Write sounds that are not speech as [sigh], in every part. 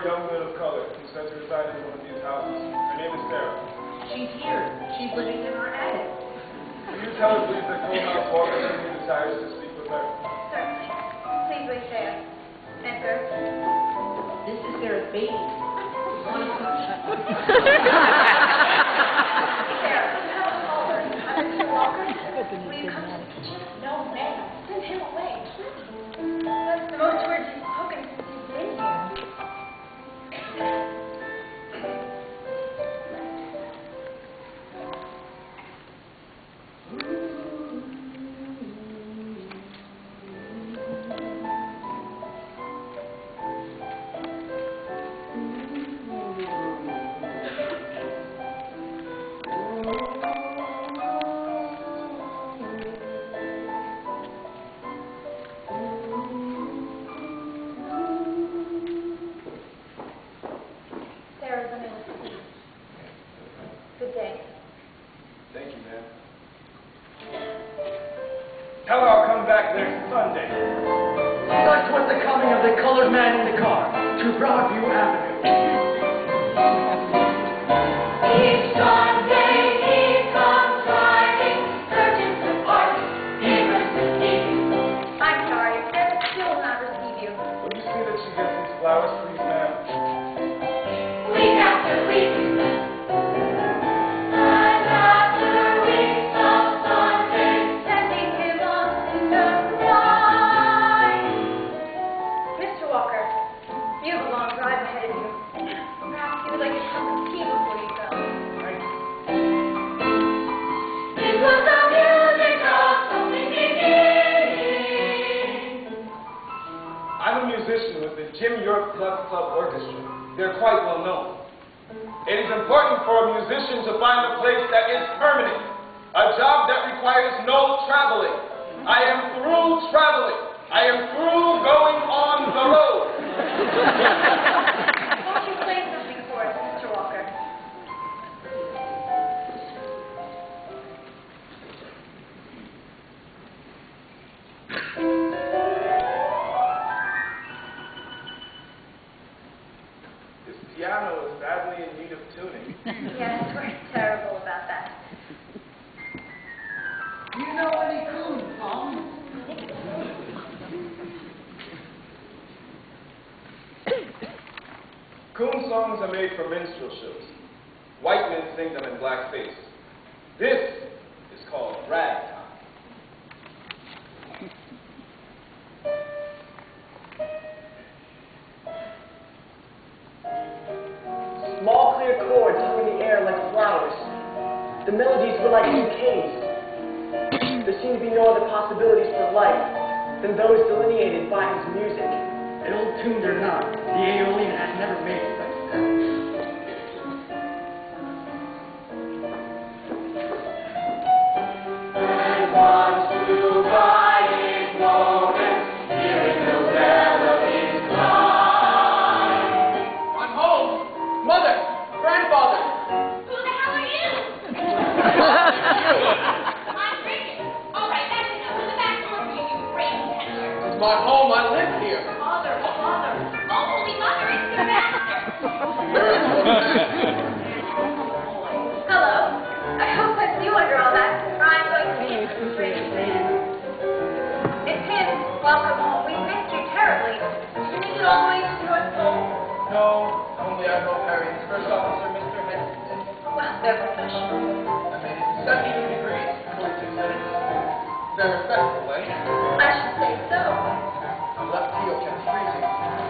woman of color who says to reside in one of these houses. Her name is Sarah. She's here. She's living in our attic. Will you tell her, please, that Coalhouse Walker simply desires to speak with her? Certainly. Please wait there. Enter. This is Sarah's baby. Sarah, you have a caller. Walker. Will you come to the kitchen? Tell her I'll come back next Sunday. Such was the coming of the colored man in the car to Broadview Avenue. You have a long drive ahead of you. Perhaps you would like a cup of tea before you go. it was the music of something beginning. I'm a musician with the Jim Europe Clef Club Orchestra. They're quite well known. It is important for a musician to find a place that is permanent, a job that requires no traveling. I am through traveling. I am through going on the road. Won't you play something for us, Mr. Walker? This piano is badly in need of tuning. [laughs] Coon songs are made for minstrel shows. White men sing them in blackface. This is called ragtime. Small clear chords hung in the air like flowers. The melodies were like bouquets. There seemed to be no other possibilities for life than those delineated by his music. And old tuned or not, the Aeolian had never made such sound. And once flew by in moments, hearing the melodies cry. I'm home! Mother! Grandfather! Who the hell are you? [laughs] [laughs] Welcome home. We missed you terribly. Did you make it all the way to the North Pole? No, only First Officer Mr. Henderson. Well, they're professional. I made it 72 degrees, 46 minutes. Very respectful, eh? I should say so. I left Theo kept freezing.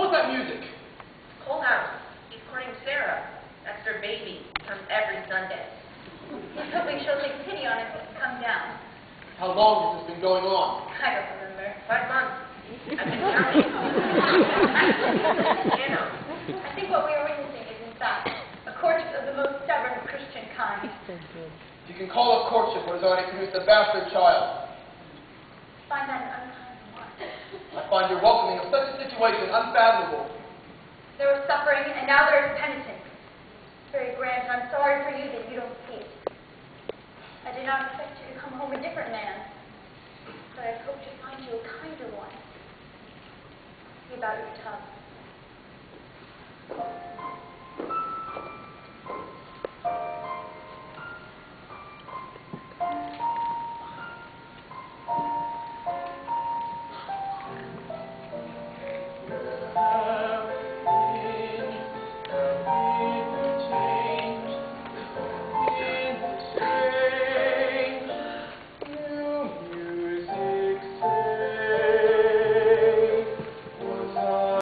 What was that music? Coalhouse. He's courting Sarah. That's their baby. Comes every Sunday. He's hoping she'll take pity on him and come down. How long has this been going on? I don't remember. Five months. I've been counting. you know. I think what we are witnessing is, in fact, a courtship of the most stubborn Christian kind. You can call it courtship what has already produced a bastard child. Find that an unkind remark. I find your welcoming of such a situation unfathomable. There was suffering, and now there is penitence. Very grand, and I'm sorry for you that you don't see it. I did not expect you to come home a different man, but I hoped to find you a kinder one. See about your tub.